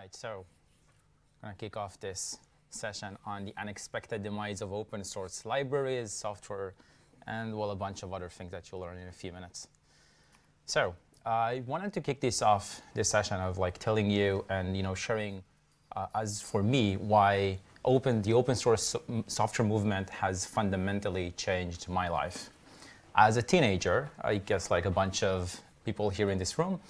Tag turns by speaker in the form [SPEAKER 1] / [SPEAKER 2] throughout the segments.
[SPEAKER 1] right, so I'm going to kick off this session on the unexpected demise of open source libraries, software, and well, a bunch of other things that you'll learn in a few minutes. So I wanted to kick this off, this session of like telling you and you know sharing, uh, as for me, why open the open source so software movement has fundamentally changed my life. As a teenager, I guess like a bunch of people here in this room,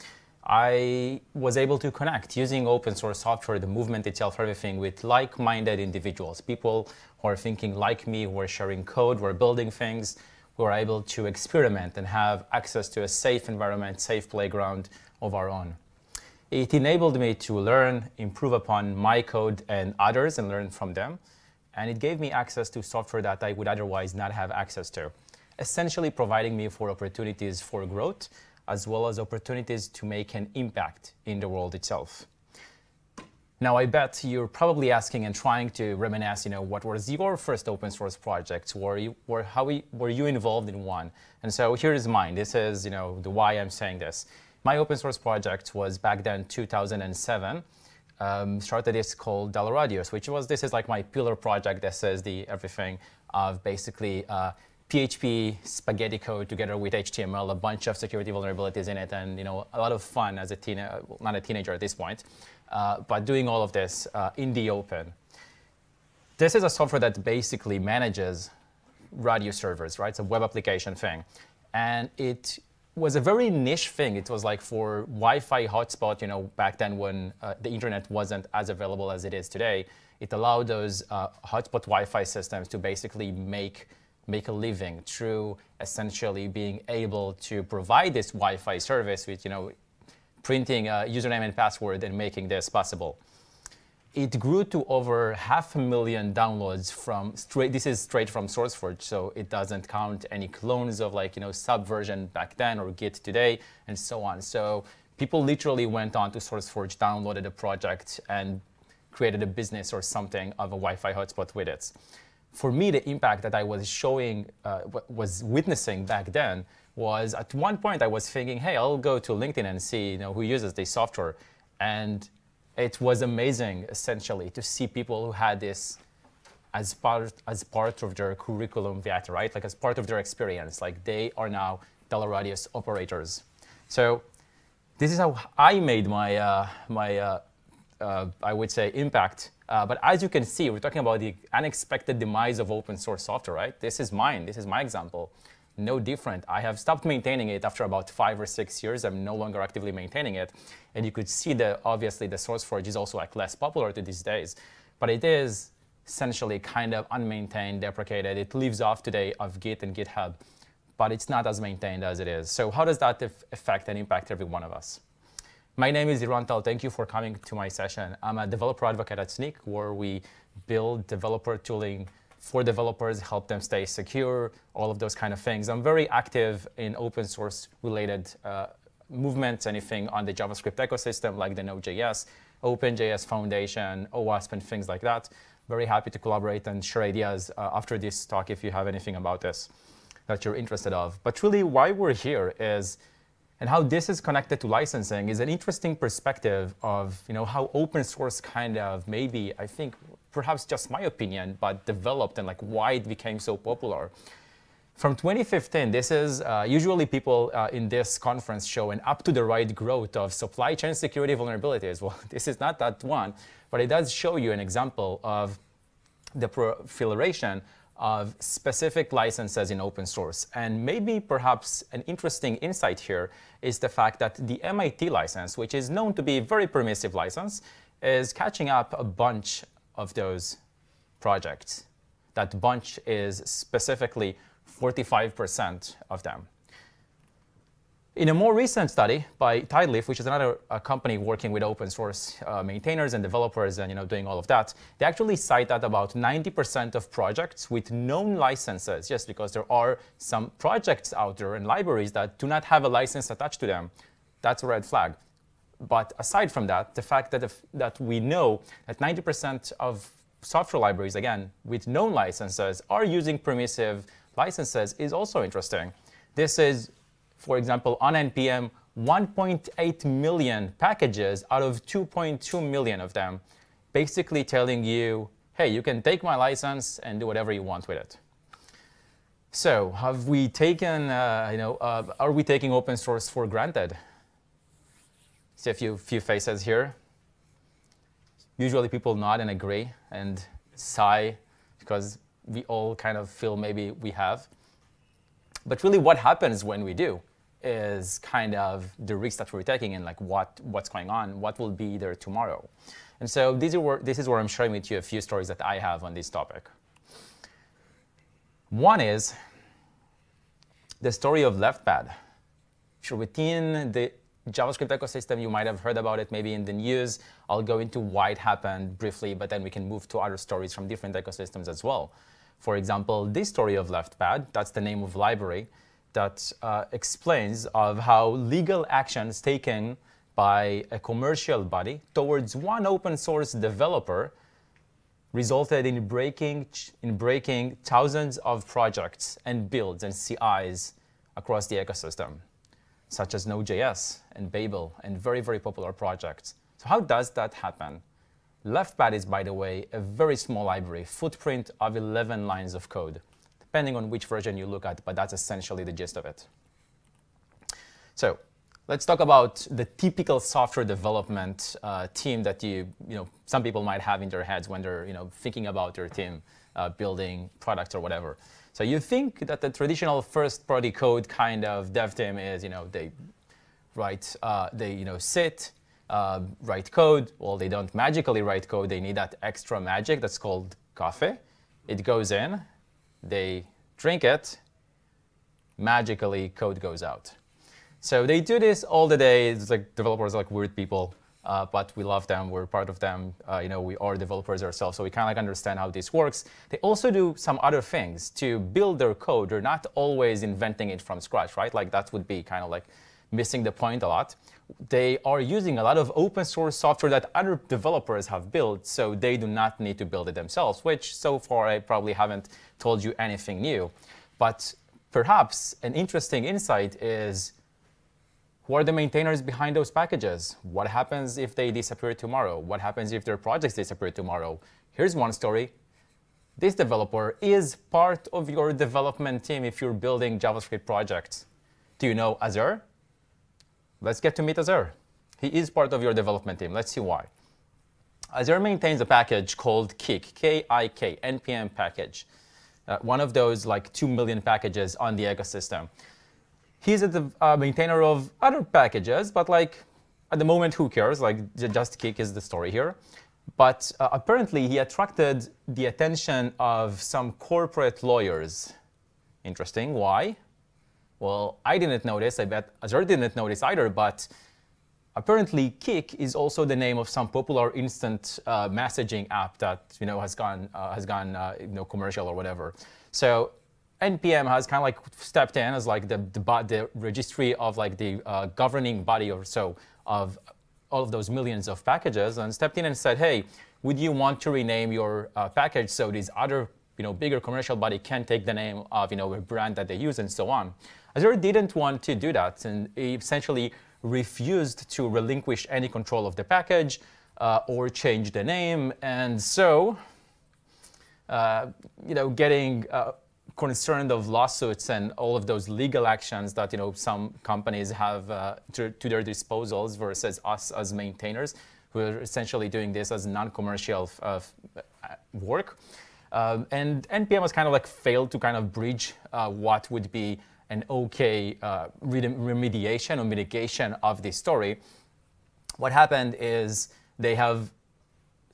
[SPEAKER 1] I was able to connect using open source software, the movement itself, everything, with like-minded individuals, people who are thinking like me, who are sharing code, who are building things, who are able to experiment and have access to a safe environment, safe playground of our own. It enabled me to learn, improve upon my code and others and learn from them. And it gave me access to software that I would otherwise not have access to, essentially providing me for opportunities for growth as well as opportunities to make an impact in the world itself. Now, I bet you're probably asking and trying to reminisce, you know, what was your first open source project, or, you, or how we, were you involved in one? And so here is mine. This is, you know, the why I'm saying this. My open source project was back then 2007. Um, started this called Radius, which was this is like my pillar project that says the everything of basically uh, PHP spaghetti code together with HTML, a bunch of security vulnerabilities in it, and you know a lot of fun as a teenager, not a teenager at this point, uh, but doing all of this uh, in the open. This is a software that basically manages RADIUS servers, right? It's a web application thing, and it was a very niche thing. It was like for Wi-Fi hotspot, you know, back then when uh, the internet wasn't as available as it is today. It allowed those uh, hotspot Wi-Fi systems to basically make make a living through essentially being able to provide this Wi-Fi service with, you know, printing a username and password and making this possible. It grew to over half a million downloads from straight. This is straight from SourceForge, so it doesn't count any clones of like you know Subversion back then or Git today, and so on. So people literally went on to SourceForge, downloaded a project, and created a business or something of a Wi-Fi hotspot with it for me, the impact that I was showing, uh, was witnessing back then, was at one point I was thinking, hey, I'll go to LinkedIn and see you know, who uses this software. And it was amazing, essentially, to see people who had this as part, as part of their curriculum vitae, right? Like as part of their experience. Like they are now Radius operators. So this is how I made my, uh, my uh, uh, I would say, impact uh, but as you can see, we're talking about the unexpected demise of open source software, right? This is mine. This is my example. No different. I have stopped maintaining it after about five or six years. I'm no longer actively maintaining it. And you could see that obviously the SourceForge is also like less popular to these days. But it is essentially kind of unmaintained, deprecated. It lives off today of Git and GitHub, but it's not as maintained as it is. So how does that affect and impact every one of us? My name is Liran Tal. Thank you for coming to my session. I'm a developer advocate at Snyk, where we build developer tooling for developers, help them stay secure, all of those kind of things. I'm very active in open source related uh, movements, anything on the JavaScript ecosystem like the Node.js, OpenJS Foundation, OWASP, and things like that. Very happy to collaborate and share ideas uh, after this talk if you have anything about this that you're interested of. But really, why we're here is and how this is connected to licensing is an interesting perspective of you know, how open source kind of maybe, I think, perhaps just my opinion, but developed and like why it became so popular. From 2015, this is uh, usually people uh, in this conference show an up to the right growth of supply chain security vulnerabilities. Well, this is not that one, but it does show you an example of the proliferation of specific licenses in open source. And maybe perhaps an interesting insight here is the fact that the MIT license, which is known to be a very permissive license, is catching up a bunch of those projects. That bunch is specifically 45% of them. In a more recent study by Tidelift, which is another uh, company working with open source uh, maintainers and developers and you know, doing all of that, they actually cite that about 90% of projects with known licenses, yes, because there are some projects out there and libraries that do not have a license attached to them. That's a red flag. But aside from that, the fact that, if, that we know that 90% of software libraries, again, with known licenses are using permissive licenses is also interesting. This is for example, on NPM 1.8 million packages out of 2.2 million of them, basically telling you, hey, you can take my license and do whatever you want with it. So have we taken, uh, you know, uh, are we taking open source for granted? See a few, few faces here. Usually people nod and agree and sigh because we all kind of feel maybe we have. But really what happens when we do is kind of the risk that we're taking and like what, what's going on, what will be there tomorrow. And so these are where, this is where I'm sharing with you a few stories that I have on this topic. One is the story of LeftPad. You're within the JavaScript ecosystem, you might have heard about it maybe in the news. I'll go into why it happened briefly, but then we can move to other stories from different ecosystems as well. For example, this story of LeftPad, that's the name of library, that uh, explains of how legal actions taken by a commercial body towards one open source developer resulted in breaking, in breaking thousands of projects and builds and CIs across the ecosystem, such as Node.js and Babel and very, very popular projects. So how does that happen? LeftPad is, by the way, a very small library, footprint of 11 lines of code, depending on which version you look at, but that's essentially the gist of it. So let's talk about the typical software development uh, team that you, you know, some people might have in their heads when they're you know, thinking about their team uh, building products or whatever. So you think that the traditional first-party code kind of dev team is, you know, they write, uh, they you know, sit, uh, write code. Well, they don't magically write code. They need that extra magic that's called coffee. It goes in, they drink it, magically code goes out. So they do this all the day. It's like developers are like weird people, uh, but we love them. We're part of them. Uh, you know, we are developers ourselves, so we kind of like understand how this works. They also do some other things to build their code. They're not always inventing it from scratch, right? Like that would be kind of like missing the point a lot they are using a lot of open source software that other developers have built, so they do not need to build it themselves, which so far I probably haven't told you anything new. But perhaps an interesting insight is who are the maintainers behind those packages? What happens if they disappear tomorrow? What happens if their projects disappear tomorrow? Here's one story. This developer is part of your development team if you're building JavaScript projects. Do you know Azer? Let's get to meet Azer. He is part of your development team. Let's see why. Azer maintains a package called Kik, K-I-K, NPM package. Uh, one of those like 2 million packages on the ecosystem. He's a uh, maintainer of other packages, but like at the moment, who cares? Like just Kik is the story here. But uh, apparently, he attracted the attention of some corporate lawyers. Interesting. Why? Well, I didn't notice. I bet Azer didn't notice either. But apparently, Kik is also the name of some popular instant uh, messaging app that you know has gone uh, has gone uh, you know commercial or whatever. So npm has kind of like stepped in as like the the, the registry of like the uh, governing body or so of all of those millions of packages and stepped in and said, hey, would you want to rename your uh, package so these other you know bigger commercial body can take the name of you know a brand that they use and so on. Azer didn't want to do that and essentially refused to relinquish any control of the package uh, or change the name. And so, uh, you know, getting uh, concerned of lawsuits and all of those legal actions that, you know, some companies have uh, to, to, their disposals versus us as maintainers who are essentially doing this as non-commercial uh, work. Um, and NPM has kind of like failed to kind of bridge uh, what would be an okay uh, remediation or mitigation of this story. What happened is they have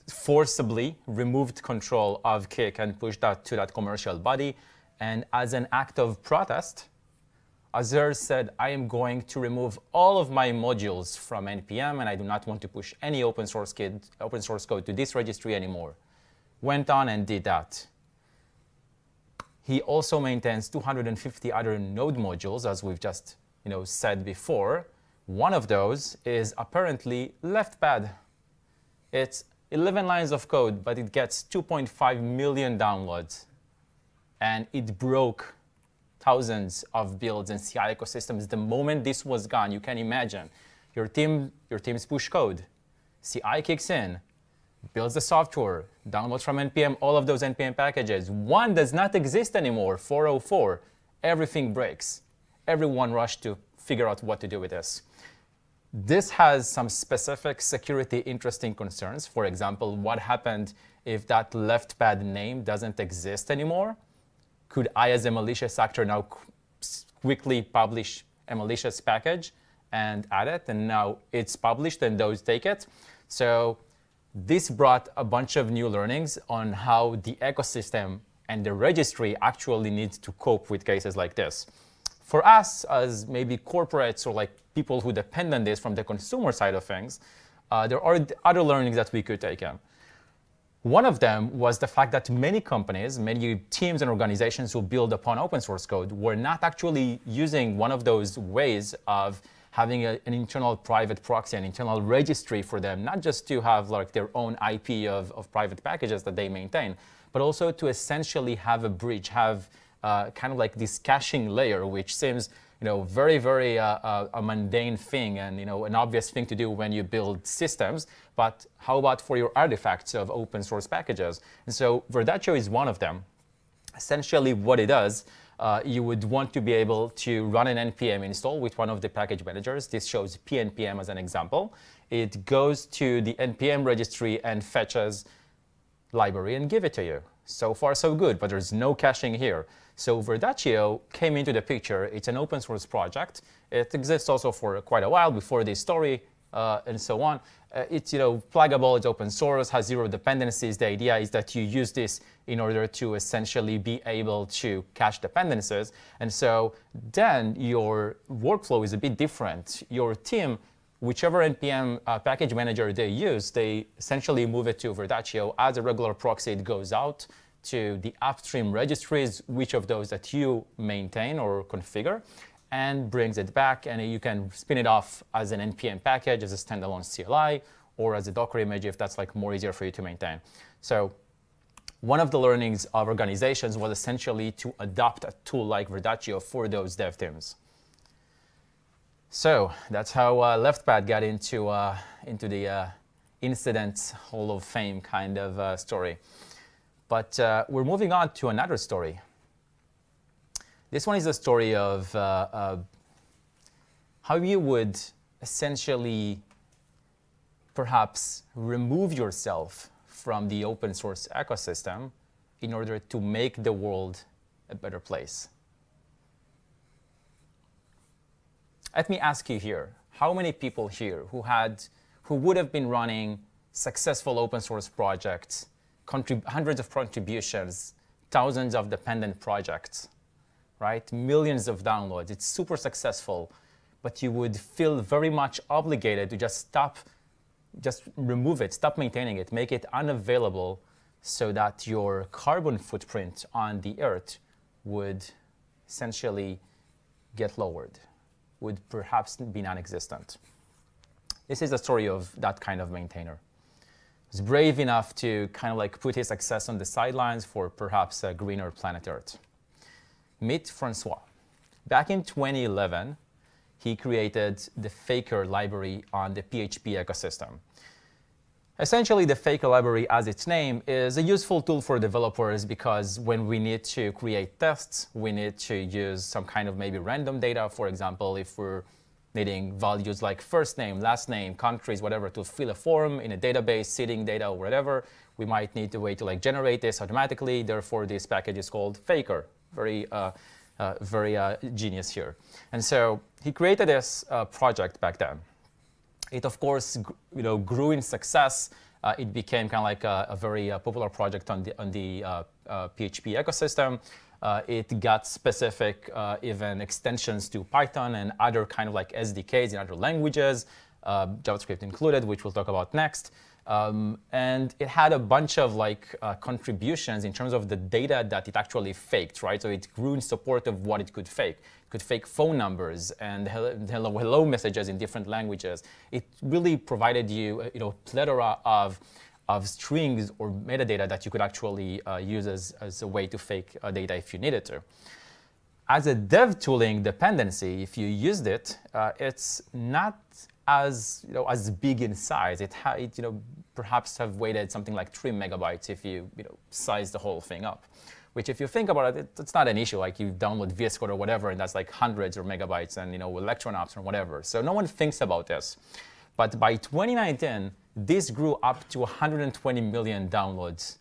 [SPEAKER 1] forcibly removed control of Kik and pushed that to that commercial body. And as an act of protest, Azer said, I am going to remove all of my modules from NPM, and I do not want to push any open source, kid, open source code to this registry anymore. Went on and did that. He also maintains 250 other node modules, as we've just you know, said before. One of those is apparently LeftPad. It's 11 lines of code, but it gets 2.5 million downloads. And it broke thousands of builds and CI ecosystems. The moment this was gone, you can imagine your team, your team's push code, CI kicks in, builds the software, downloads from NPM all of those NPM packages. One does not exist anymore, 404. Everything breaks. Everyone rushed to figure out what to do with this. This has some specific security interesting concerns. For example, what happened if that left pad name doesn't exist anymore? Could I, as a malicious actor, now quickly publish a malicious package and add it? And now it's published and those take it. So this brought a bunch of new learnings on how the ecosystem and the registry actually needs to cope with cases like this. For us, as maybe corporates or like people who depend on this from the consumer side of things, uh, there are other learnings that we could take in. One of them was the fact that many companies, many teams and organizations who build upon open source code were not actually using one of those ways of having a, an internal private proxy, an internal registry for them, not just to have like their own IP of, of private packages that they maintain, but also to essentially have a bridge, have uh, kind of like this caching layer, which seems you know, very, very uh, uh, a mundane thing and you know, an obvious thing to do when you build systems. But how about for your artifacts of open source packages? And so Verdaccio is one of them. Essentially, what it does uh, you would want to be able to run an npm install with one of the package managers. This shows pnpm as an example. It goes to the npm registry and fetches library and give it to you. So far, so good, but there's no caching here. So Verdaccio came into the picture. It's an open source project. It exists also for quite a while before this story uh, and so on. Uh, it's you know pluggable, it's open source, has zero dependencies. The idea is that you use this in order to essentially be able to cache dependencies. And so then your workflow is a bit different. Your team, whichever NPM uh, package manager they use, they essentially move it to Verdaccio. As a regular proxy, it goes out to the upstream registries, which of those that you maintain or configure, and brings it back. And you can spin it off as an NPM package, as a standalone CLI, or as a Docker image if that's like more easier for you to maintain. So one of the learnings of organizations was essentially to adopt a tool like Verdaccio for those dev teams. So that's how uh, LeftPad got into, uh, into the uh, incident Hall of Fame kind of uh, story. But uh, we're moving on to another story. This one is a story of uh, how you would essentially perhaps remove yourself from the open source ecosystem in order to make the world a better place. Let me ask you here, how many people here who had, who would have been running successful open source projects, hundreds of contributions, thousands of dependent projects, right? Millions of downloads. It's super successful, but you would feel very much obligated to just stop just remove it, stop maintaining it, make it unavailable so that your carbon footprint on the Earth would essentially get lowered, would perhaps be non-existent. This is a story of that kind of maintainer. He's brave enough to kind of like put his success on the sidelines for perhaps a greener planet Earth. Meet Francois. Back in 2011, he created the Faker library on the PHP ecosystem. Essentially, the Faker library, as its name, is a useful tool for developers because when we need to create tests, we need to use some kind of maybe random data. For example, if we're needing values like first name, last name, countries, whatever, to fill a form in a database, seeding data, or whatever, we might need a way to like generate this automatically. Therefore, this package is called Faker. Very, uh, uh, very uh, genius here. And so he created this uh, project back then. It, of course, you know, grew in success. Uh, it became kind of like a, a very uh, popular project on the, on the PHP uh, uh, ecosystem. Uh, it got specific even extensions to Python and other kind of like SDKs in other languages, JavaScript included, which we'll talk about next. Um, and it had a bunch of like uh, contributions in terms of the data that it actually faked, right? So it grew in support of what it could fake. It could fake phone numbers and hello, hello messages in different languages. It really provided you, uh, you know, plethora of of strings or metadata that you could actually uh, use as, as a way to fake uh, data if you needed to. as a dev tooling dependency, if you used it, uh, it's not as you know as big in size. It, ha- it you know perhaps have weighted something like three megabytes if you you know size the whole thing up. Which, if you think about it, it, it's not an issue. Like you download VS Code or whatever, and that's like hundreds of megabytes, and you know Electron apps or whatever. So no one thinks about this. But by 2019, this grew up to 120 million downloads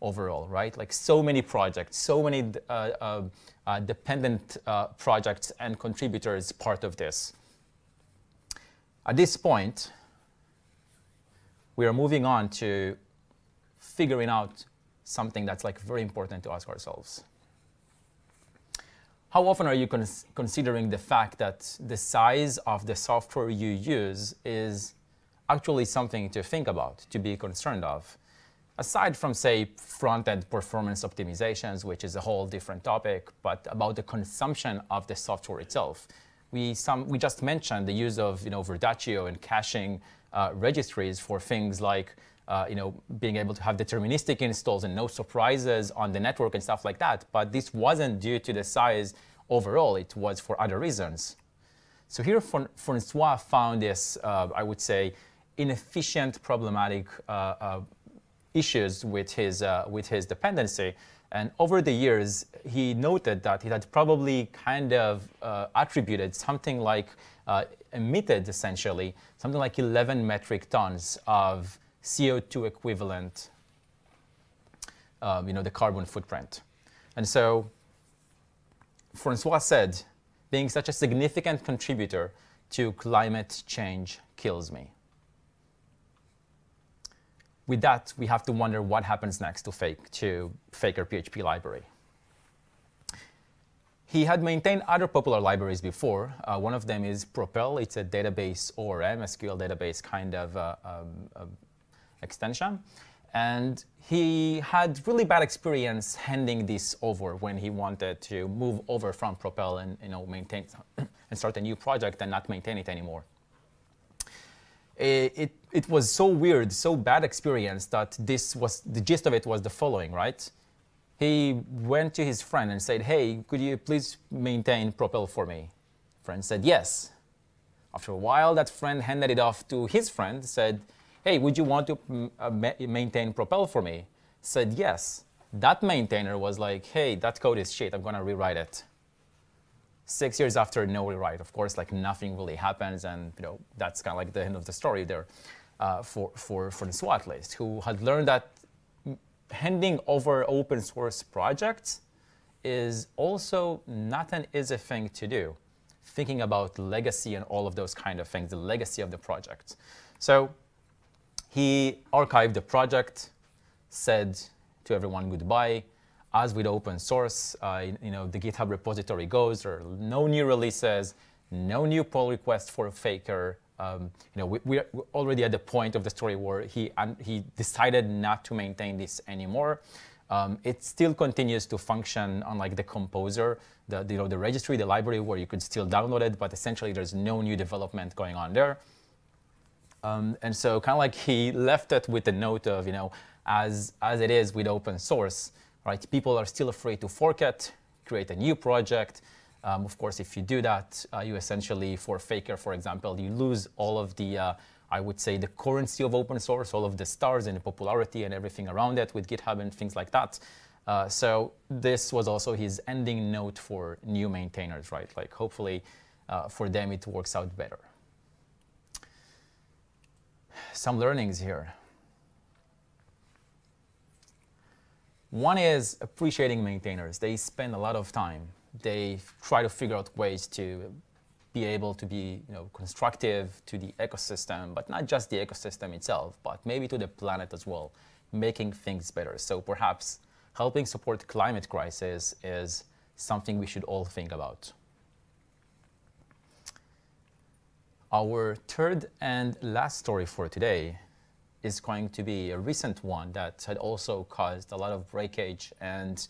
[SPEAKER 1] overall, right? Like so many projects, so many uh, uh, uh, dependent uh, projects and contributors part of this. At this point, we are moving on to figuring out something that's like very important to ask ourselves. How often are you cons considering the fact that the size of the software you use is actually something to think about, to be concerned of? Aside from, say, front-end performance optimizations, which is a whole different topic, but about the consumption of the software itself. We, some, we just mentioned the use of you know, Verdaccio and caching uh, registries for things like uh, you know, being able to have deterministic installs and no surprises on the network and stuff like that. But this wasn't due to the size overall. It was for other reasons. So here, Francois found this, uh, I would say, inefficient, problematic uh, uh, issues with his, uh, with his dependency. And over the years, he noted that he had probably kind of uh, attributed something like, uh, emitted essentially, something like 11 metric tons of CO2 equivalent, um, you know, the carbon footprint. And so Francois said, being such a significant contributor to climate change kills me. With that, we have to wonder what happens next to Fake to Faker PHP library. He had maintained other popular libraries before. Uh, one of them is Propel. It's a database ORM, SQL database kind of uh, um, extension. And he had really bad experience handing this over when he wanted to move over from Propel and you know maintain and start a new project and not maintain it anymore. It, it, it was so weird, so bad experience that this was the gist of it was the following, right? He went to his friend and said, "Hey, could you please maintain Propel for me?" Friend said, "Yes." After a while, that friend handed it off to his friend, said, hey, would you want to mm, uh, ma maintain Propel for me? Said yes. That maintainer was like, hey, that code is shit. I'm going to rewrite it. Six years after, no rewrite. Of course, like nothing really happens. And you know that's kind of like the end of the story there uh, for, for, for the SWAT list, who had learned that handing over open source projects is also not an easy thing to do. Thinking about legacy and all of those kind of things, the legacy of the project. So he archived the project, said to everyone goodbye. As with open source, uh, you know, the GitHub repository goes, there are no new releases, no new pull requests for Faker. Um, you know, we, we're already at the point of the story where he, he decided not to maintain this anymore. Um, it still continues to function unlike the composer, the, you know, the registry, the library where you could still download it, but essentially there's no new development going on there. Um, and so kind of like he left it with the note of, you know, as, as it is with open source, right? People are still afraid to fork it, create a new project. Um, of course, if you do that, uh, you essentially, for Faker, for example, you lose all of the, uh, I would say, the currency of open source, all of the stars and the popularity and everything around it with GitHub and things like that. Uh, so this was also his ending note for new maintainers, right? Like hopefully uh, for them it works out better some learnings here. One is appreciating maintainers. They spend a lot of time. They try to figure out ways to be able to be you know, constructive to the ecosystem, but not just the ecosystem itself, but maybe to the planet as well, making things better. So perhaps helping support climate crisis is something we should all think about. Our third and last story for today is going to be a recent one that had also caused a lot of breakage and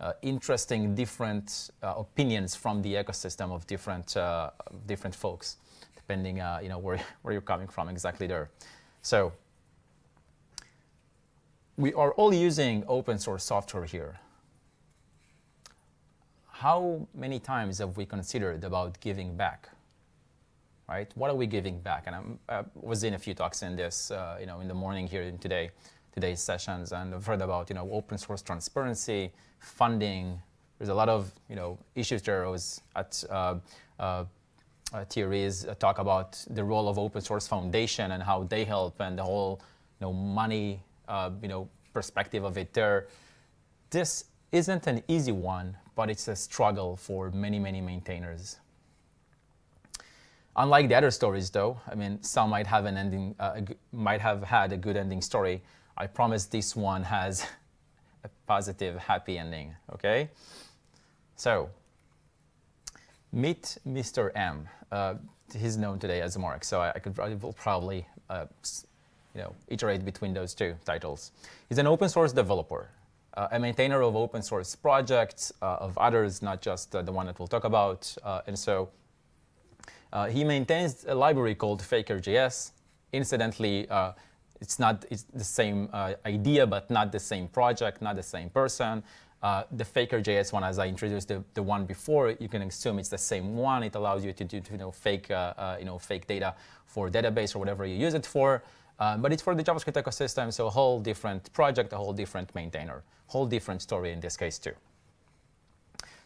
[SPEAKER 1] uh, interesting different uh, opinions from the ecosystem of different, uh, different folks, depending uh, you know, where, where you're coming from exactly there. So we are all using open source software here. how many times have we considered about giving back? Right? What are we giving back? And I uh, was in a few talks in this, uh, you know, in the morning here in today, today's sessions, and I've heard about, you know, open source transparency, funding. There's a lot of, you know, issues there. I was at uh, uh, uh, talk about the role of open source foundation and how they help and the whole, you know, money, uh, you know, perspective of it there. This isn't an easy one, but it's a struggle for many, many maintainers. Unlike the other stories, though, I mean, some might have an ending, uh, might have had a good ending story. I promise this one has a positive, happy ending. Okay, so meet Mr. M. Uh, he's known today as Mark, so I, I could I will probably uh, you know iterate between those two titles. He's an open source developer uh, a maintainer of open source projects, uh, of others, not just uh, the one that we'll talk about. Uh, and so uh, he maintains a library called Faker.js. Incidentally, uh, it's not it's the same idea, but not the same project, not the same person. the Faker.js one, as I introduced the, the one before, you can assume it's the same one. It allows you to do you know, fake, you know, fake data for database or whatever you use it for. Uh, but it's for the JavaScript ecosystem, so a whole different project, a whole different maintainer, whole different story in this case too.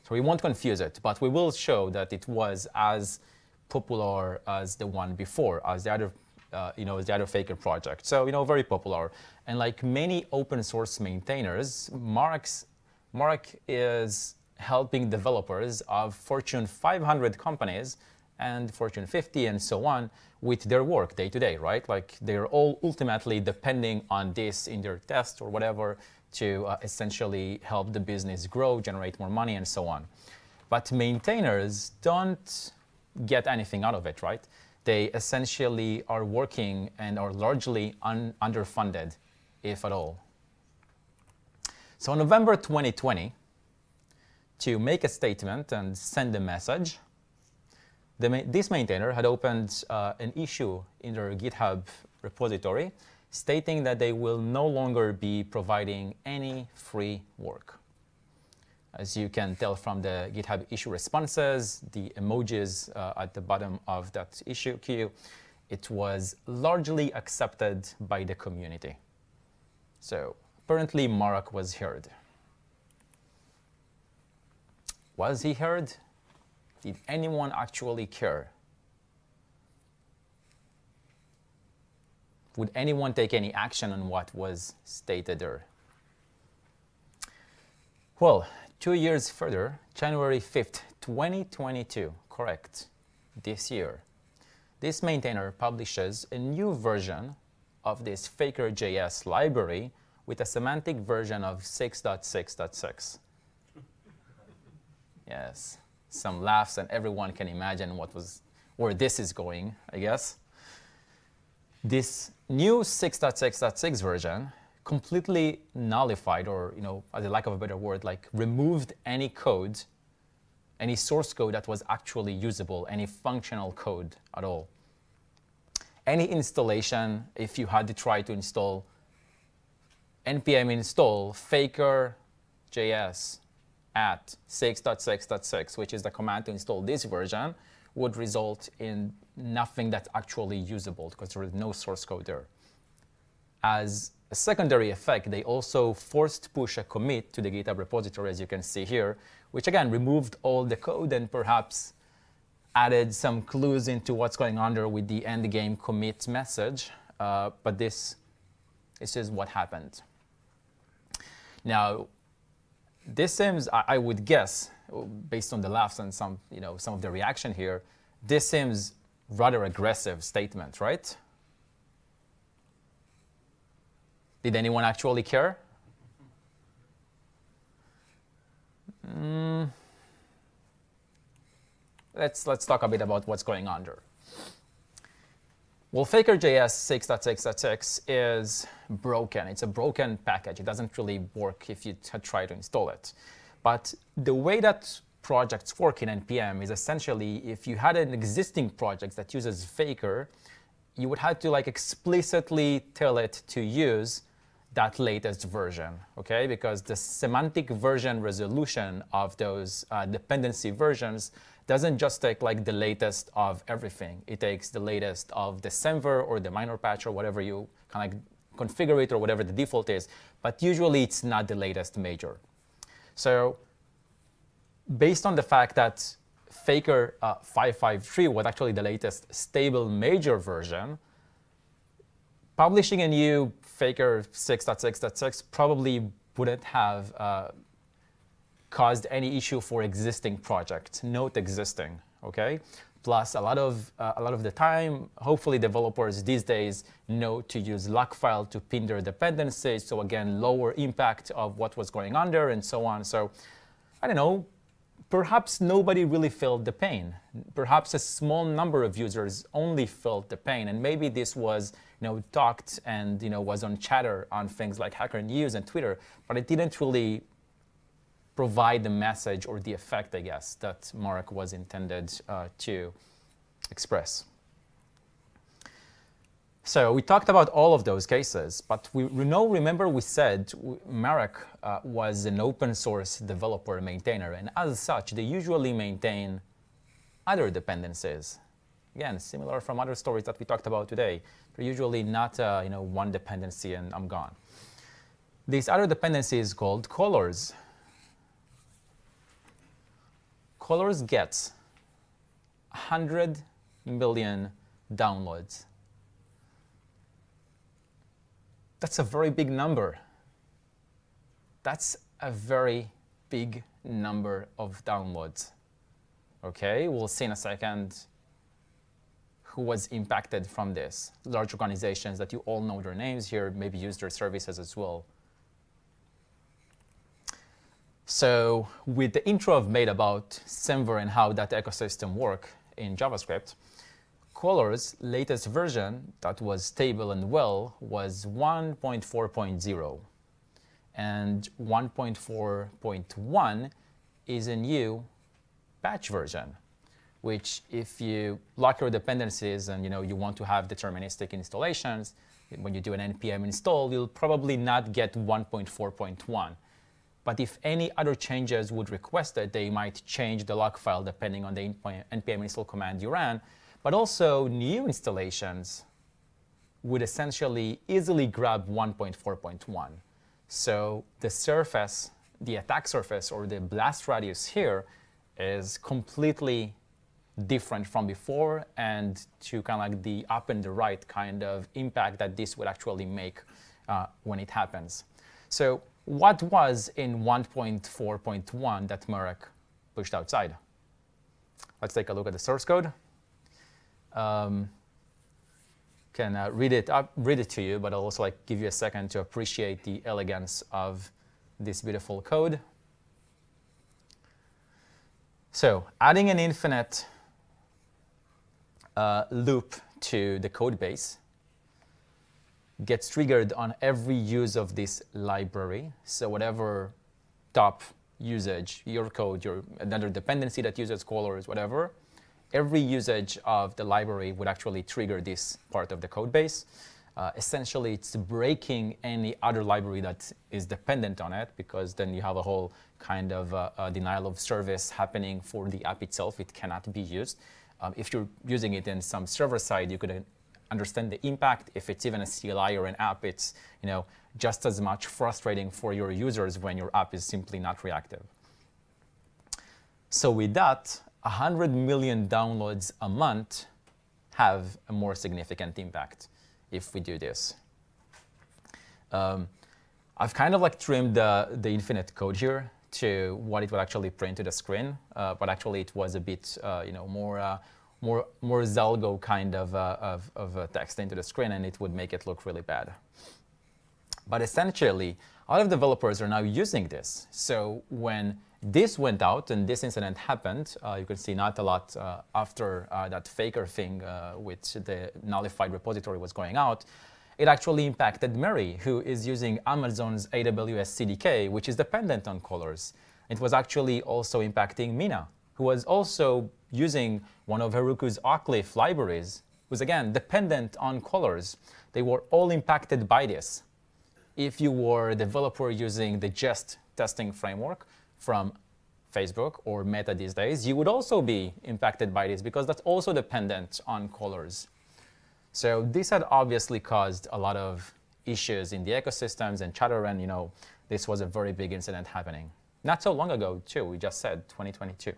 [SPEAKER 1] So we won't confuse it, but we will show that it was as popular as the one before, as the other, uh, you know, the other Faker project. So you know, very popular. And like many open source maintainers, Mark's, Mark is helping developers of Fortune 500 companies and Fortune 50 and so on with their work day to day, right? Like they're all ultimately depending on this in their test or whatever to uh, essentially help the business grow, generate more money, and so on. But maintainers don't get anything out of it, right? They essentially are working and are largely un underfunded, if at all. So in November 2020, to make a statement and send a message, the, this maintainer had opened uh, an issue in their GitHub repository stating that they will no longer be providing any free work. As you can tell from the GitHub issue responses, the emojis uh, at the bottom of that issue queue, it was largely accepted by the community. So apparently Mark was heard. Was he heard? Did anyone actually care? Would anyone take any action on what was stated there? Well, two years further, January 5th, 2022, correct, this year, this maintainer publishes a new version of this Faker.js library with a semantic version of 6.6.6. yes some laughs, and everyone can imagine what was, where this is going, I guess. This new 6.6.6 version completely nullified, or you know, as a lack of a better word, like removed any code, any source code that was actually usable, any functional code at all. Any installation, if you had to try to install npm install faker.js at 6.6.6, which is the command to install this version, would result in nothing that's actually usable because there is no source code there. As a secondary effect, they also forced push a commit to the GitHub repository, as you can see here, which again removed all the code and perhaps added some clues into what's going on there with the end game commit message. Uh, but this, this is what happened. Now, this seems, I, I would guess, based on the laughs and some, you know, some of the reaction here, this seems rather aggressive statement, right? Did anyone actually care? Mm. Let's, let's talk a bit about what's going on there. Well, Faker.js 6.6.6 is broken. It's a broken package. It doesn't really work if you try to install it. But the way that projects work in NPM is essentially if you had an existing project that uses Faker, you would have to like explicitly tell it to use that latest version, okay? Because the semantic version resolution of those uh, dependency versions doesn't just take like the latest of everything. It takes the latest of the semver or the minor patch or whatever you kind of configure it or whatever the default is. But usually it's not the latest major. So based on the fact that Faker uh, 553 was actually the latest stable major version, publishing a new Faker 6.6.6 probably wouldn't have uh, caused any issue for existing projects, note existing, okay? Plus, a lot of uh, a lot of the time, hopefully, developers these days know to use Lockfile to pin their dependencies. So again, lower impact of what was going on there, and so on. So, I don't know perhaps nobody really felt the pain. Perhaps a small number of users only felt the pain, and maybe this was you know talked and you know was on chatter on things like Hacker News and Twitter, but it didn't really provide the message or the effect, I guess, that Mark was intended uh, to express. So we talked about all of those cases, but we know, remember we said Marak uh, was an open source developer maintainer, and as such, they usually maintain other dependencies. Again, similar from other stories that we talked about today. Usually not uh, you know, one dependency and I'm gone. This other dependency is called colors. Colors gets 100 million downloads That's a very big number. That's a very big number of downloads. Okay, we'll see in a second who was impacted from this. Large organizations that you all know their names here, maybe use their services as well. So with the intro I've made about Semver and how that ecosystem work in JavaScript, Color's latest version that was stable and well was 1.4.0. And 1.4.1 is a new patch version, which if you lock your dependencies and you know you want to have deterministic installations, when you do an npm install, you'll probably not get 1.4.1. But if any other changes would request it, they might change the log file depending on the npm install command you ran, but also new installations would essentially easily grab 1.4.1. So the surface, the attack surface or the blast radius here is completely different from before and to kind of like the up and the right kind of impact that this would actually make uh, when it happens. So what was in 1.4.1 that Marak pushed outside? Let's take a look at the source code um, can uh, read it up, read it to you, but I'll also like give you a second to appreciate the elegance of this beautiful code. So adding an infinite uh, loop to the code base gets triggered on every use of this library. So whatever top usage, your code, your another dependency that uses colors, whatever, every usage of the library would actually trigger this part of the code base. Uh, essentially, it's breaking any other library that is dependent on it, because then you have a whole kind of uh, denial of service happening for the app itself. It cannot be used. Um, if you're using it in some server side, you could understand the impact. If it's even a CLI or an app, it's you know just as much frustrating for your users when your app is simply not reactive. So with that, 100 million downloads a month have a more significant impact if we do this. Um, I've kind of like trimmed the, the infinite code here to what it would actually print to the screen, uh, but actually it was a bit, uh, you know, more, uh, more, more Zalgo kind of, uh, of, of text into the screen, and it would make it look really bad. But essentially, a lot of developers are now using this. So when this went out and this incident happened. Uh, you can see not a lot uh, after uh, that faker thing, uh, which the nullified repository was going out. It actually impacted Mary, who is using Amazon's AWS CDK, which is dependent on colors. It was actually also impacting Mina, who was also using one of Heroku's oclif libraries, who's again dependent on colors. They were all impacted by this. if you were a developer using the Jest testing framework from Facebook or Meta these days, you would also be impacted by this because that's also dependent on colors. So this had obviously caused a lot of issues in the ecosystems and chatter, and you know, this was a very big incident happening. Not so long ago, too, we just said 2022.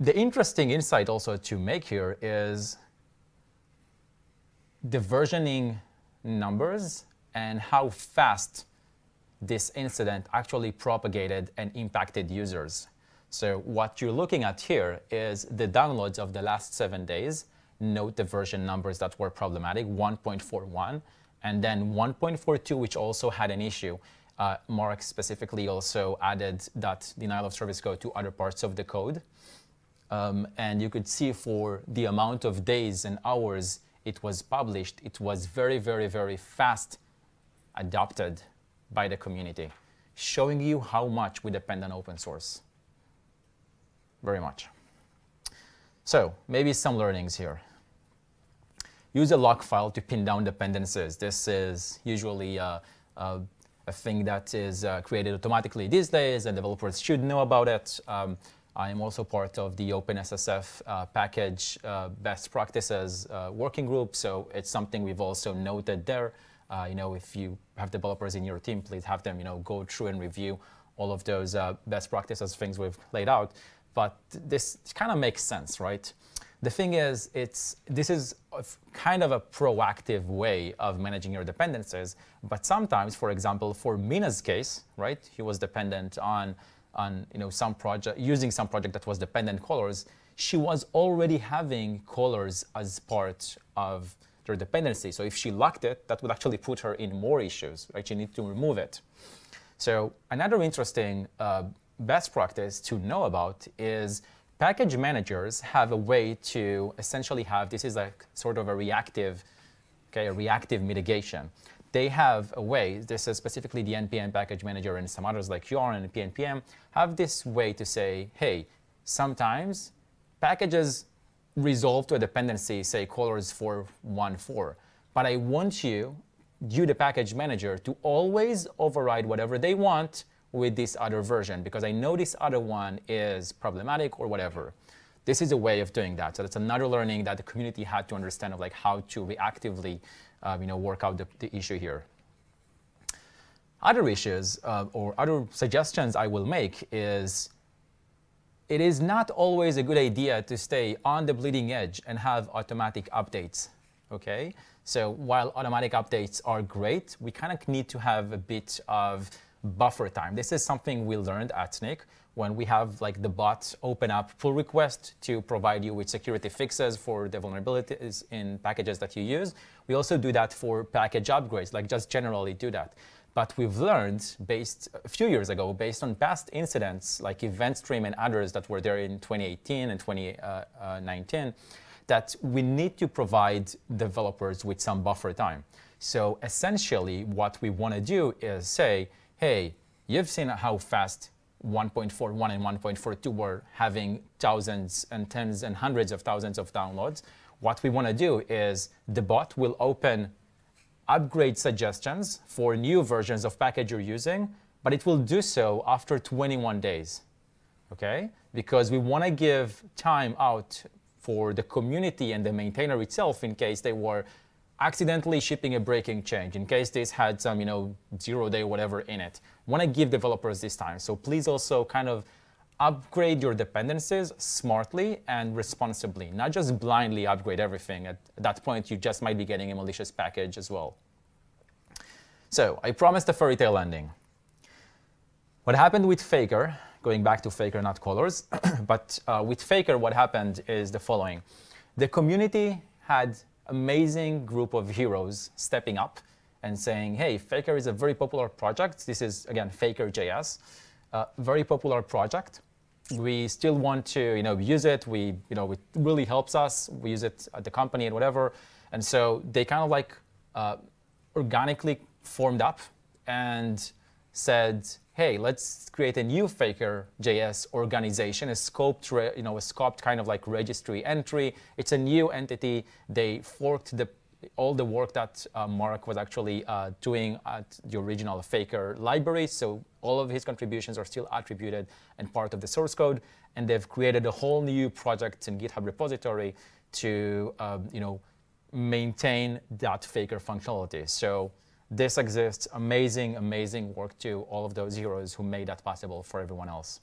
[SPEAKER 1] The interesting insight also to make here is the versioning numbers and how fast this incident actually propagated and impacted users. So what you're looking at here is the downloads of the last seven days. Note the version numbers that were problematic, 1.41, and then 1.42, which also had an issue. Uh, Marak specifically also added that denial of service code to other parts of the code. Um, and you could see for the amount of days and hours it was published, it was very, very, very fast adopted by the community, showing you how much we depend on open source. Very much. So maybe some learnings here. Use a lock file to pin down dependencies. This is usually a, a, a thing that is uh, created automatically these days, and developers should know about it. Um, I am also part of the OpenSSF uh, package uh, best practices uh, working group, so it's something we've also noted there. Uh, you know, if you have developers in your team, please have them, you know, go through and review all of those uh, best practices things we've laid out. But this kind of makes sense, right? The thing is, it's this is kind of a proactive way of managing your dependencies. But sometimes, for example, for Mina's case, right, he was dependent on on you know some project using some project that was dependent colors. she was already having colors as part of their dependency. So if she locked it, that would actually put her in more issues. Right? She needs to remove it. So another interesting uh, best practice to know about is package managers have a way to essentially have this is like sort of a reactive, okay, a reactive mitigation. They have a way, this is specifically the NPM package manager and some others like Yarn and PNPM, have this way to say, hey, sometimes packages resolve to a dependency, say colors for 1.4, but I want you, you the package manager, to always override whatever they want with this other version because I know this other one is problematic or whatever. This is a way of doing that. So that's another learning that the community had to understand of like how to reactively um, you know, work out the, the, issue here. Other issues uh, or other suggestions I will make is it is not always a good idea to stay on the bleeding edge and have automatic updates, okay? So while automatic updates are great, we kind of need to have a bit of buffer time. This is something we learned at Snyk when we have like the bot open up pull request to provide you with security fixes for the vulnerabilities in packages that you use. We also do that for package upgrades, like just generally do that. But we've learned based a few years ago, based on past incidents like EventStream and others that were there in 2018 and 2019, uh, uh, that we need to provide developers with some buffer time. So essentially, what we want to do is say, hey, you've seen how fast 1.41 and 1.42 were having thousands and tens and hundreds of thousands of downloads. What we want to do is the bot will open upgrade suggestions for new versions of package you're using, but it will do so after 21 days, okay? Because we want to give time out for the community and the maintainer itself in case they were accidentally shipping a breaking change in case this had some, you know, zero day whatever in it. Want to give developers this time. So please also kind of upgrade your dependencies smartly and responsibly, not just blindly upgrade everything. At that point, you just might be getting a malicious package as well. So I promised a fairy tale ending. What happened with Faker, going back to Faker, not colors, but uh, with Faker, what happened is the following. The community had amazing group of heroes stepping up and saying, hey, Faker is a very popular project. This is, again, Faker.js, uh, very popular project. We still want to you know, use it. We, you know, it really helps us. We use it at the company and whatever. And so they kind of like uh, organically formed up and said, hey, let's create a new Faker JS organization, a scoped, you know, a scoped kind of like registry entry. It's a new entity. They forked the all the work that uh, Marak was actually uh, doing at the original Faker library. So all of his contributions are still attributed and part of the source code. And they've created a whole new project in GitHub repository to um, you know, maintain that Faker functionality. So this exists. Amazing, amazing work to all of those heroes who made that possible for everyone else.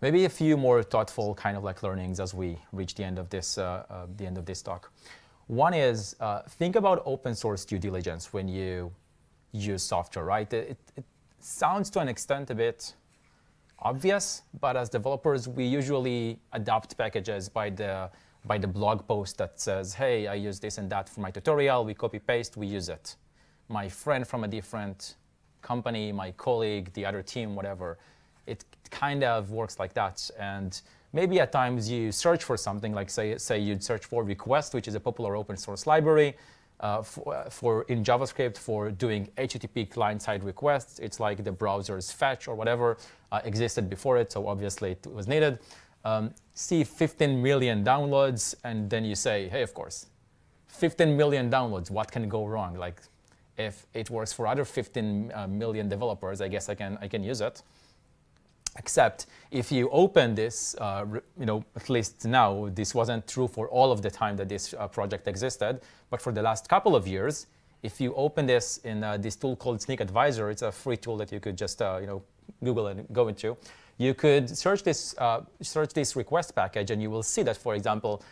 [SPEAKER 1] Maybe a few more thoughtful kind of like learnings as we reach the end of this, uh, uh, the end of this talk. One is uh, think about open source due diligence when you use software, right? It, it, sounds to an extent a bit obvious, but as developers, we usually adopt packages by the by the blog post that says, hey, I use this and that for my tutorial. We copy paste, we use it. My friend from a different company, my colleague, the other team, whatever, it kind of works like that. And maybe at times you search for something like say, say you'd search for request, which is a popular open source library uh, for, uh, for, in JavaScript for doing HTTP client-side requests. It's like the browser's fetch or whatever uh, existed before it, so obviously it was needed. Um, see 15 million downloads, and then you say, hey, of course, 15 million downloads, what can go wrong? Like, if it works for other 15 uh, million developers, I guess I can, I can use it. Except if you open this, uh, you know, at least now, this wasn't true for all of the time that this uh, project existed, but for the last couple of years, if you open this in uh, this tool called Snyk Advisor, it's a free tool that you could just, uh, you know, Google and go into. You could search this, uh, search this request package, and you will see that, for example,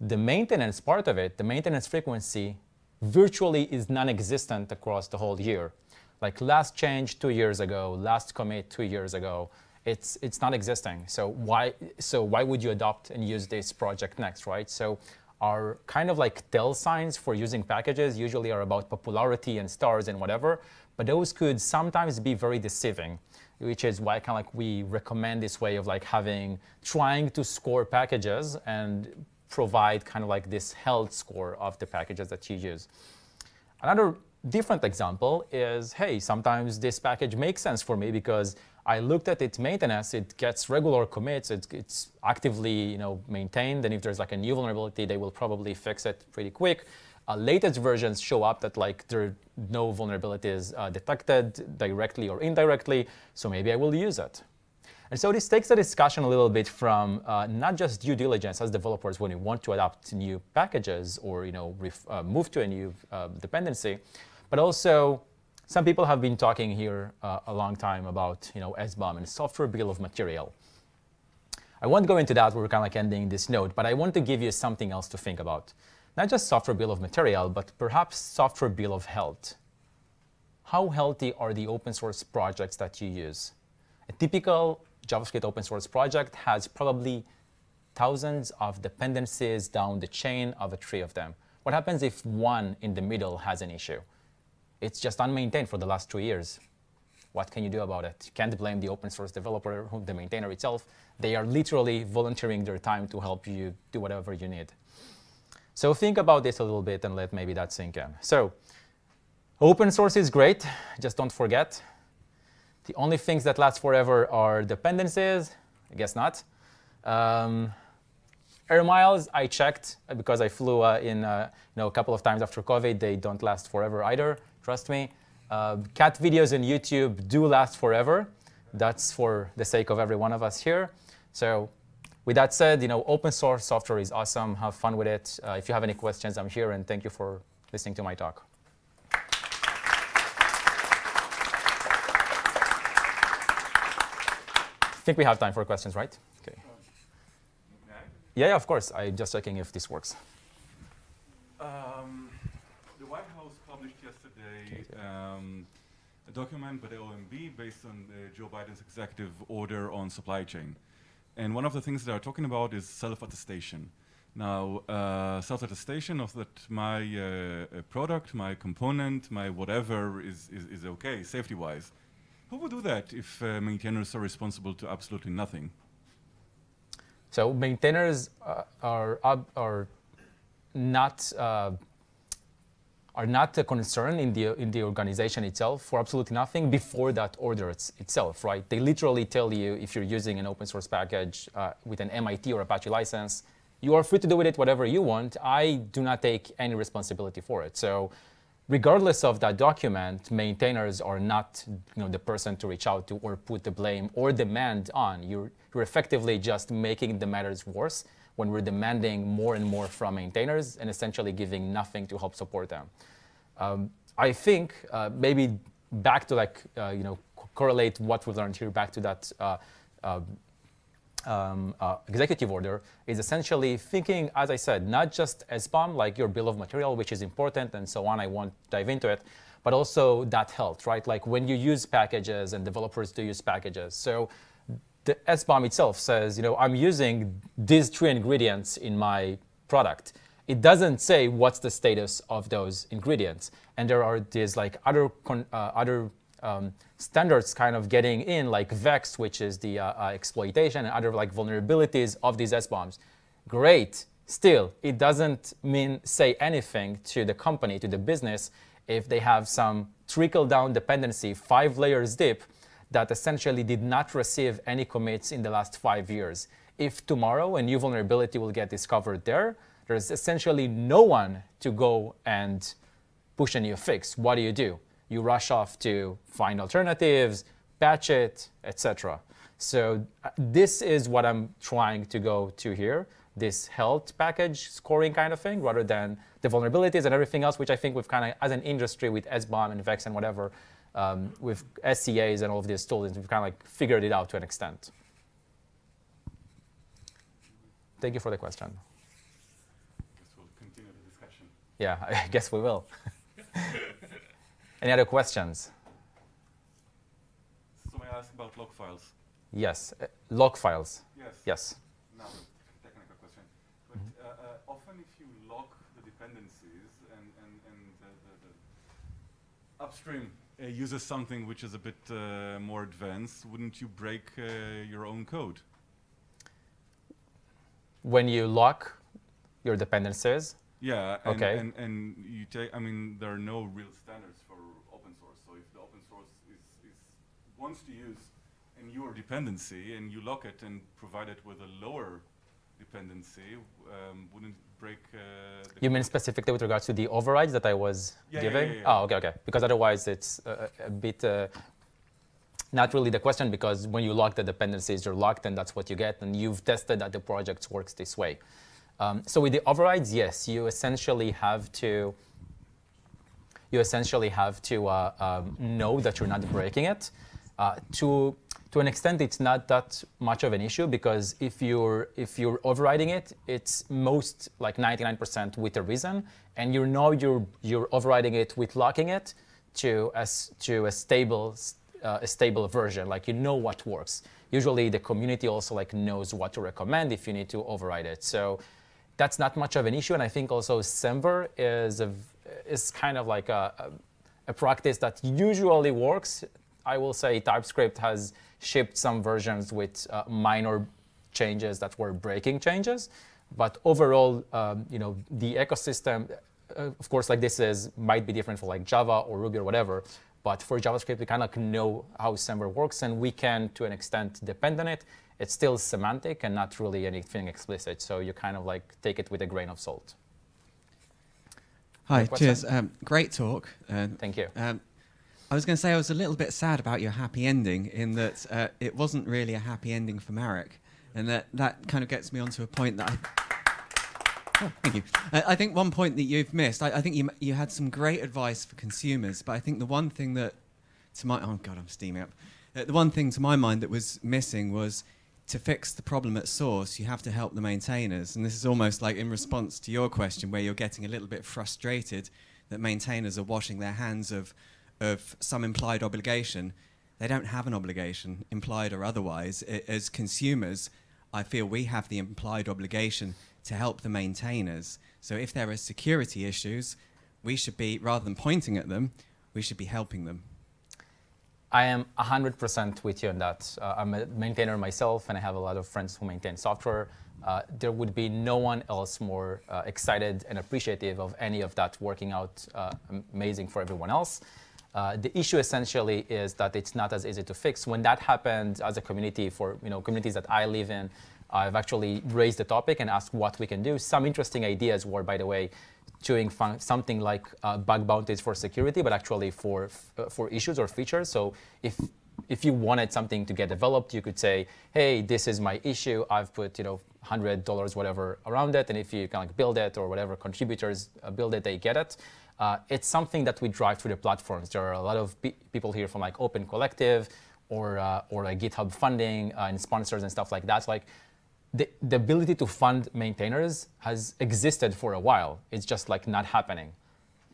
[SPEAKER 1] the maintenance part of it, the maintenance frequency, virtually is non-existent across the whole year. Like last change two years ago, last commit two years ago, it's it's not existing. So why so why would you adopt and use this project next, right? So our kind of like tell signs for using packages usually are about popularity and stars and whatever, but those could sometimes be very deceiving, which is why kind of like we recommend this way of like having trying to score packages and provide kind of like this health score of the packages that you use. Another different example is, hey, sometimes this package makes sense for me because I looked at its maintenance. It gets regular commits. It's, it's actively you know, maintained. And if there's like a new vulnerability, they will probably fix it pretty quick. Uh, latest versions show up that like there are no vulnerabilities uh, detected directly or indirectly. So maybe I will use it. And so this takes the discussion a little bit from uh, not just due diligence as developers when you want to adopt new packages or you know uh, move to a new uh, dependency, but also some people have been talking here uh, a long time about you know, SBOM and software bill of material. I won't go into that, we're kind of like ending this note, but I want to give you something else to think about. Not just software bill of material, but perhaps software bill of health. How healthy are the open source projects that you use? A typical JavaScript open source project has probably thousands of dependencies down the chain of a tree of them. What happens if one in the middle has an issue? it's just unmaintained for the last two years. What can you do about it? You can't blame the open source developer, the maintainer itself. They are literally volunteering their time to help you do whatever you need. So think about this a little bit and let maybe that sink in. So open source is great. Just don't forget. The only things that last forever are dependencies. I guess not. Um, air miles, I checked because I flew uh, in uh, you know, a couple of times after COVID. They don't last forever either. Trust me. Uh, cat videos on YouTube do last forever. That's for the sake of every one of us here. So with that said, you know, open source software is awesome. Have fun with it. Uh, if you have any questions, I'm here, and thank you for listening to my talk. I think we have time for questions, right? Okay. Yeah, yeah, of course. I'm just checking if this works.
[SPEAKER 2] Um, the White House published yesterday um, a document by the OMB based on uh, Joe Biden's executive order on supply chain. And one of the things they are talking about is self-attestation. Now, uh, self-attestation of that my uh, product, my component, my whatever is, is, is okay, safety-wise. Who would do that if uh, maintainers are responsible to absolutely nothing?
[SPEAKER 1] So maintainers uh, are, are not uh, are not a concern in the, in the organization itself for absolutely nothing before that order it's, itself, right? They literally tell you if you're using an open source package uh, with an MIT or Apache license, you are free to do with it whatever you want. I do not take any responsibility for it. So regardless of that document, maintainers are not you know, the person to reach out to or put the blame or demand on. You're, you're effectively just making the matters worse when we're demanding more and more from maintainers and essentially giving nothing to help support them. Um, I think uh, maybe back to like, uh, you know, correlate what we've learned here back to that uh, uh um, uh, executive order is essentially thinking, as I said, not just as SBOM, like your bill of material, which is important and so on. I won't dive into it, but also that health, right? Like when you use packages and developers do use packages. So the SBOM itself says, you know, I'm using these three ingredients in my product. It doesn't say what's the status of those ingredients. And there are these like other, uh, other um, standards kind of getting in, like VEX, which is the uh, uh, exploitation and other like vulnerabilities of these SBOMs. Great. Still, it doesn't mean say anything to the company, to the business, if they have some trickle-down dependency, five layers deep, that essentially did not receive any commits in the last five years. If tomorrow a new vulnerability will get discovered there, there's essentially no one to go and push a new fix. What do you do? you rush off to find alternatives, patch it, etc. So uh, this is what I'm trying to go to here, this health package scoring kind of thing, rather than the vulnerabilities and everything else, which I think we've kind of, as an industry with SBOM and VEX and whatever, um, with SCAs and all of these tools, we've kind of like figured it out to an extent. Thank you for the question.
[SPEAKER 2] We'll
[SPEAKER 1] yeah, I guess we will. Any other questions?
[SPEAKER 2] So I ask about lock files.
[SPEAKER 1] Yes, uh, lock files.
[SPEAKER 2] Yes.
[SPEAKER 1] Yes.
[SPEAKER 2] Now, technical question. But mm -hmm. uh, uh, often if you lock the dependencies and, and, and the, the, the upstream uh, uses something which is a bit uh, more advanced, wouldn't you break uh, your own code?
[SPEAKER 1] When you lock your dependencies?
[SPEAKER 2] Yeah, and, okay. and, and you take, I mean, there are no real standards for open source. So if the open source is, is wants to use in your dependency and you lock it and provide it with a lower dependency, um, wouldn't break. Uh,
[SPEAKER 1] you mean specifically with regards to the overrides that I was
[SPEAKER 2] yeah,
[SPEAKER 1] giving?
[SPEAKER 2] Yeah, yeah, oh,
[SPEAKER 1] okay, okay. Because otherwise it's a, a bit. Uh, not really the question because when you lock the dependencies, you're locked and that's what you get, and you've tested that the project works this way. Um, so with the overrides, yes, you essentially have to you essentially have to uh, um, know that you're not breaking it. Uh, to to an extent, it's not that much of an issue because if you're if you're overriding it, it's most like 99% with a reason, and you know you're you're overriding it with locking it to a to a stable uh, a stable version. Like you know what works. Usually, the community also like knows what to recommend if you need to override it. So that's not much of an issue, and I think also Semver is a is kind of like a, a a practice that usually works I will say TypeScript has shipped some versions with uh, minor changes that were breaking changes. But overall, um, you know, the ecosystem, uh, of course, like this is might be different for like Java or Ruby or whatever. But for JavaScript, we kind of know how Semver works, and we can, to an extent, depend on it. It's still semantic and not really anything explicit. So you kind of like take it with a grain of salt.
[SPEAKER 3] Hi, cheers. Um, great talk.
[SPEAKER 1] Uh, Thank you. Um,
[SPEAKER 3] I was going to say I was a little bit sad about your happy ending in that uh, it wasn't really a happy ending for Marak, and that that kind of gets me onto a point that I. Oh, thank you. Uh, I think one point that you've missed. I, I, think you you had some great advice for consumers, but I think the one thing that, to my oh god, I'm steaming up. Uh, the one thing to my mind that was missing was to fix the problem at source. You have to help the maintainers, and this is almost like in response to your question, where you're getting a little bit frustrated that maintainers are washing their hands of of some implied obligation. They don't have an obligation, implied or otherwise. I, as consumers, I feel we have the implied obligation to help the maintainers. So if there are security issues, we should be, rather than pointing at them, we should be helping them.
[SPEAKER 1] I am 100% with you on that. Uh, I'm a maintainer myself, and I have a lot of friends who maintain software. Uh, there would be no one else more uh, excited and appreciative of any of that working out uh, amazing for everyone else. Uh, the issue essentially is that it's not as easy to fix. When that happened as a community for you know communities that I live in, I've actually raised the topic and asked what we can do. Some interesting ideas were, by the way, doing something like uh, bug bounties for security, but actually for uh, for issues or features. So if if you wanted something to get developed, you could say, hey, this is my issue. I've put you know hundred dollars whatever around it, and if you can like build it or whatever contributors uh, build it, they get it. Uh, it's something that we drive through the platforms. There are a lot of pe people here from like Open Collective or uh, or like GitHub funding uh, and sponsors and stuff like that. Like the, the ability to fund maintainers has existed for a while. It's just like not happening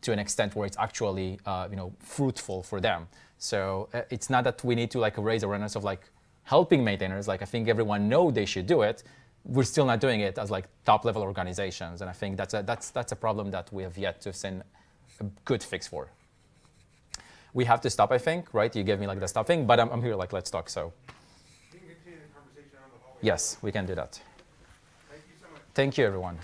[SPEAKER 1] to an extent where it's actually uh, you know fruitful for them. So uh, it's not that we need to like raise awareness of like helping maintainers. Like I think everyone know they should do it. We're still not doing it as like top level organizations, and I think that's a that's that's a problem that we have yet to send a good fix for. We have to stop, I think, right? You gave me like the stopping, but I'm, I'm here like let's talk. So. Yes, we can do that.
[SPEAKER 4] Thank you so much.
[SPEAKER 1] Thank you, everyone.